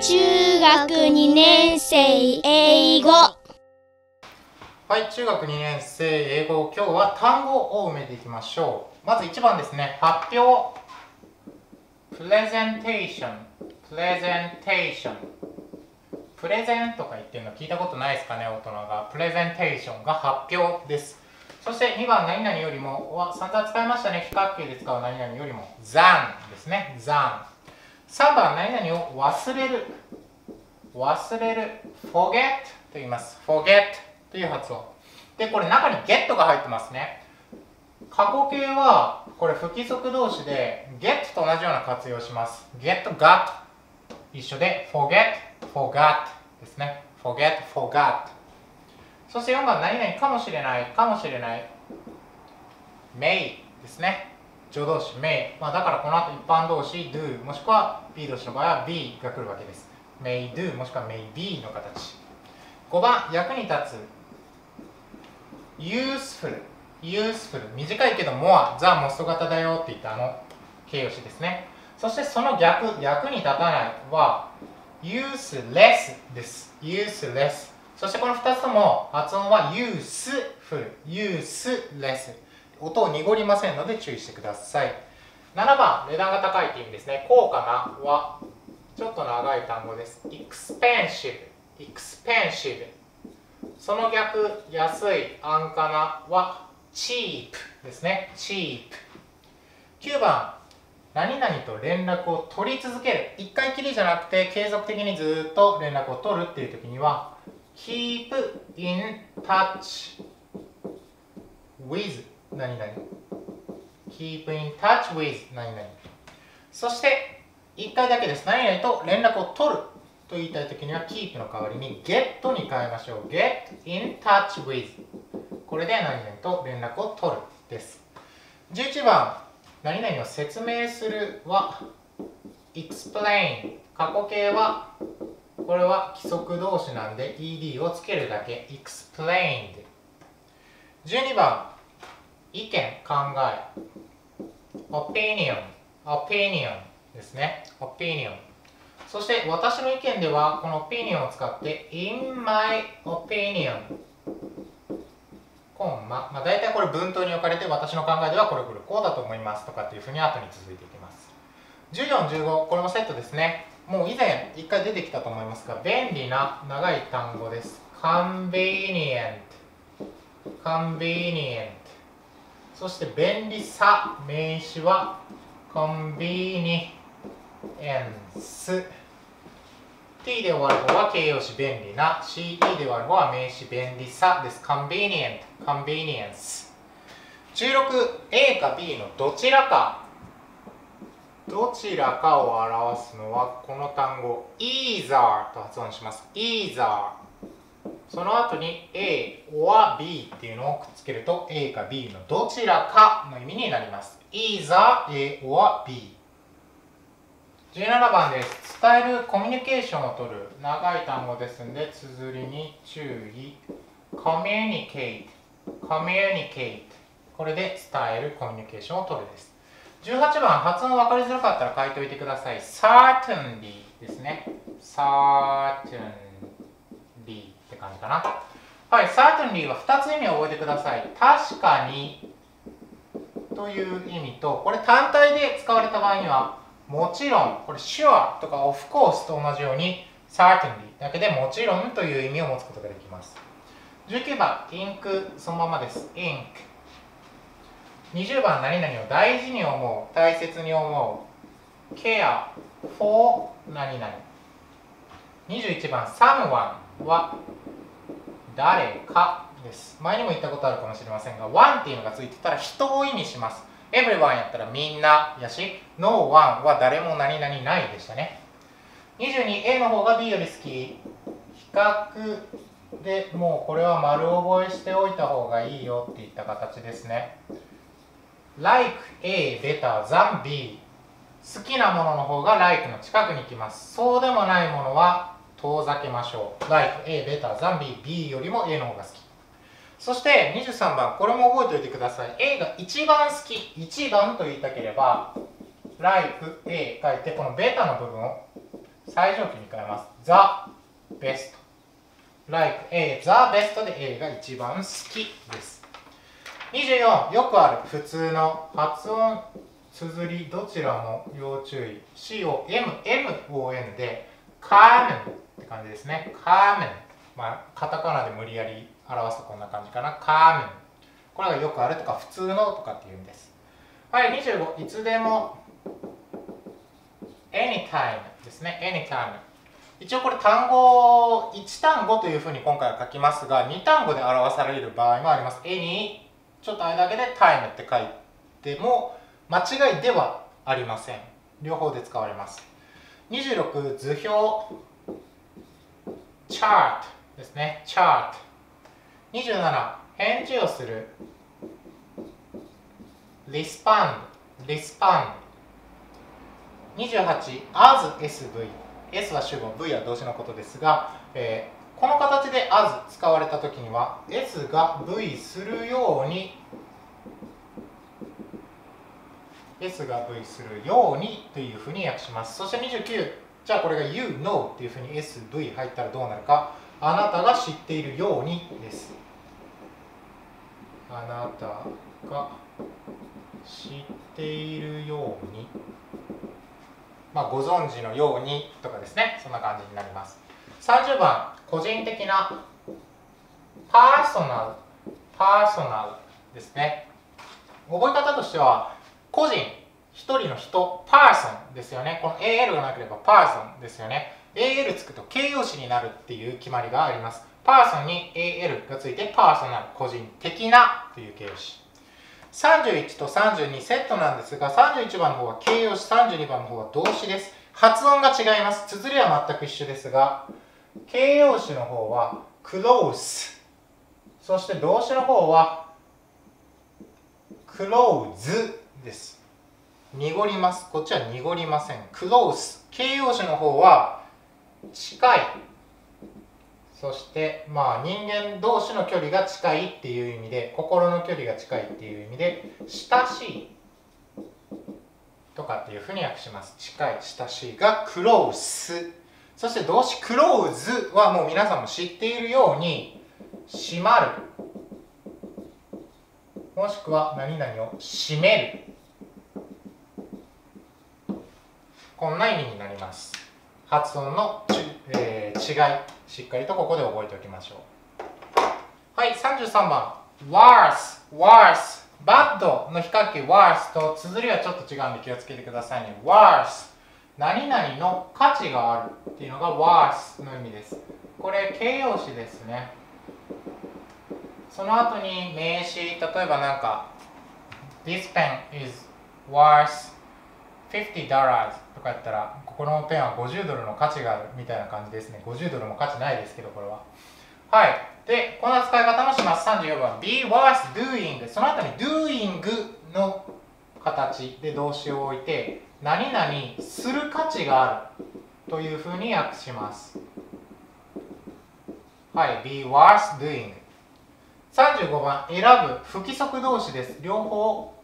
中学2年生英語はい、中学2年生英語、今日は単語を埋めていきましょう。まず1番ですね、発表。プレゼンテーション、プレゼンテーション。プレゼンとか言ってるの聞いたことないですかね、大人が。プレゼンテーションが発表です。そして2番、何々よりも、散々使いましたね、非課級で使う何々よりも、than ですね、than。3番、何々を忘れる。忘れる。forget と言います。forget という発音。で、これ中に get が入ってますね。過去形は、これ不規則動詞で get と同じような活用をします。get, got 一緒で forget, forgot ですね。forget, forgot そして4番、何々かもしれない、かもしれない。may ですね。助動詞 may。まあ、だからこの後一般動詞 do もしくは B 動詞の場合は be が来るわけです。may do もしくは may be の形。5番、役に立つ。useful。useful。短いけど more、the most 型だよって言ったあの形容詞ですね。そしてその逆、役に立たないは useless です。useless。そしてこの2つとも発音は useful、useless。音を濁りませんので注意してください。7番、値段が高いって意味ですね。高価なはちょっと長い単語です。expensive、expensive。その逆、安い、安価なは cheap ですね。cheap。9番、何々と連絡を取り続ける。一回きりじゃなくて継続的にずっと連絡を取るっていう時には keep in touch with 何々。Keep in touch with 何々。そして1回だけです。何々と連絡を取ると言いたい時には keep の代わりに get に変えましょう。get in touch with これで何々と連絡を取るです。11番。何々を説明するは explain 過去形はこれは規則動詞なんで ed をつけるだけ。explained 12番。意見考え opinion opinion ですね。opinion そして私の意見ではこの opinion を使って in my opinion コンマ、まあ、大体これ文頭に置かれて私の考えではこれこれこうだと思います。とかっていうふうに後に続いていきます。14、15これもセットですね。もう以前一回出てきたと思いますが便利な長い単語です。convenient convenient そして便利さ名詞は convenience t で終わる方は形容詞便利な。Ce で終わる方は名詞便利さです。convenient convenience 16a か b のどちらか。どちらかを表すのはこの単語 either と発音します。Either その後に A or B っていうのをくっつけると A か B のどちらかの意味になります。Either A or B 17番です。伝えるコミュニケーションを取る。長い単語ですんで綴りに注意。communicate communicate これで伝えるコミュニケーションを取るです。18番発音分かりづらかったら書いておいてください。certainly ですね。certainly かな。はい certainly は2つ意味を覚えてください。確かに。という意味とこれ単体で使われた場合にはもちろんこれ sure とか of course と同じように certainly だけでもちろんという意味を持つことができます。19番インクそのままです。ink 20番何々を大事に思う。大切に思う。care for 何々。21番 someone は誰かです。前にも言ったことあるかもしれませんが one っていうのがついてたら人を意味します。everyone やったらみんなやし no one は誰も何々ないでしたね。22A の方が B より好き。比較でもうこれは丸覚えしておいた方がいいよっていった形ですね。like A better than B 好きなものの方が like の近くに行きます。そうでもないものは遠ざけましょう。like A better than B B よりも A の方が好き。そして23番。これも覚えておいてください。A が一番好き。一番と言いたければ like A 書いてこのベータの部分を最上級に変えます。The best like A The best で A が一番好きです。24よくある。普通の発音綴りどちらも要注意。C を MMON でカーメンって感じですね。カーメン。まあカタカナで無理やり表すとこんな感じかな。カーメン。これがよくあるとか普通のとかっていうんです。はい25いつでも。Anytime ですね。Anytime 一応これ単語1単語というふうに今回は書きますが2単語で表される場合もあります。Any ちょっと間だけで time って書いても間違いではありません。両方で使われます。26図表。chart ですね。chart 27返事をする。respond respond 28 as SV S は主語。V は動詞のことですが、えー、この形で as 使われた時には S が V するように S が V するようにというふうに訳します。そして29じゃあこれが You know っていうふうに SV 入ったらどうなるか。あなたが知っているようにです。あなたが知っているように。まあ、ご存知のようにとかですね。そんな感じになります。30番個人的なパーソナルパーソナルですね。覚え方としては個人一人の人パーソンですよね。この AL がなければパーソンですよね。AL つくと形容詞になるっていう決まりがあります。パーソンに AL がついてパーソナル個人的なという形容詞。31と32セットなんですが31番の方は形容詞32番の方は動詞です。発音が違います。綴りは全く一緒ですが形容詞の方は close そして動詞の方は close です。濁ります。こっちは濁りません。close 形容詞の方は近い。そしてまあ人間同士の距離が近いっていう意味で心の距離が近いっていう意味で親しい。とかっていうふうに訳します。近い親しいがクロース。そして動詞クローズはもう皆さんも知っているように閉まる。もしくは何々を閉める。こんな意味になります。発音の、えー、違いしっかりとここで覚えておきましょう。はい33番 worse worse. bad の比較級 worse と綴りはちょっと違うんで気をつけてくださいね。Worse. 何々の価値があるっていうのが worse の意味です。これ形容詞ですね。その後に名詞例えばなんか This pen is worth $50 とかやったらこのペンは50ドルの価値があるみたいな感じですね。50ドルも価値ないですけどこれは。はい。でこんな使い方もします。34番。be worth doing その後に doing の形で動詞を置いて何々する価値があるというふうに訳します。はい。be worth doing 35番選ぶ不規則動詞です。両方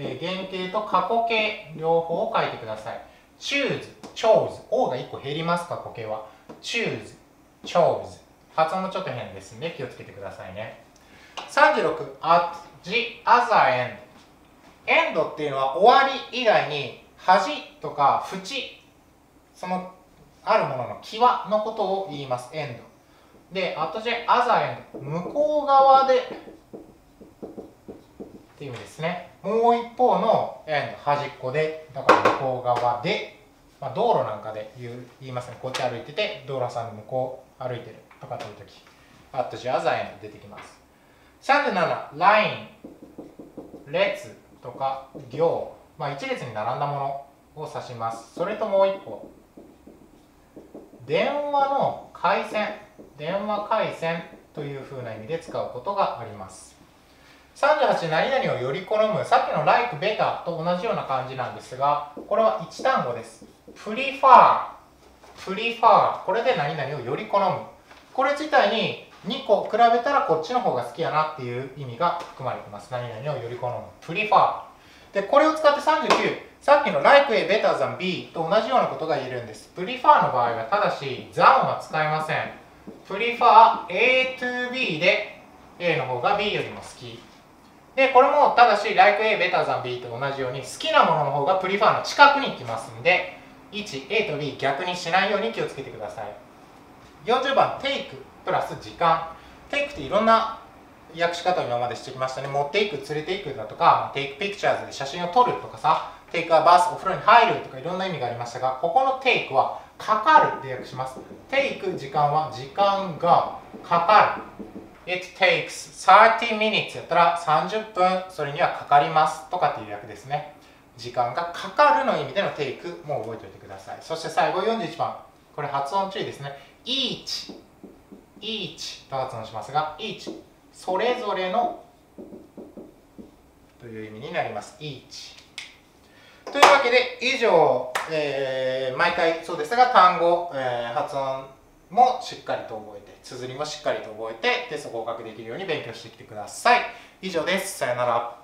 えー、原型と過去形両方を書いてください。choose, chose, O が1個減ります、過去形は。choose, chose 発音もちょっと変ですんで気をつけてくださいね。36 at the other end end っていうのは終わり以外に端とか縁そのあるものの際のことを言います。end で at the other end 向こう側でっていう意味ですね。もう一方の円の端っこでだから向こう側で、まあ、道路なんかで言う言いますねこっち歩いてて道路さんの向こう歩いてる。とかという時あとじゃあザ円出てきます。37ライン列とか行、まあ、一列に並んだものを指します。それともう一個電話の回線電話回線というふうな意味で使うことがあります。38何々をより好むさっきの like better と同じような感じなんですがこれは1単語です。prefer prefer これで何々をより好む。これ自体に2個比べたらこっちの方が好きやなっていう意味が含まれてます。何々をより好む。prefer でこれを使って39さっきの like A better than B と同じようなことが言えるんです。prefer の場合はただし than は使いません。prefer A to B で A の方が B よりも好き。でこれもただし like A better than B と同じように好きなものの方が prefer の近くに来ますんで 1A と B 逆にしないように気をつけてください。40番 take プラス時間。take っていろんな訳し方を今までしてきましたね。持っていく連れていくだとか take pictures で写真を撮るとかさ。Take a bath お風呂に入るとかいろんな意味がありましたがここの take はかかるで訳します。take 時間は時間がかかる。It takes 30 minutes やったら30分それにはかかります。とかっていう訳ですね。時間がかかるの意味での take も覚えておいてください。そして最後41番。これ発音注意ですね。each each と発音しますが each それぞれのという意味になります。each というわけで以上、えー毎回そうですが単語、えー発音もしっかりと覚えて綴りもしっかりと覚えてテスト合格できるように勉強してきてください。以上です。さよなら。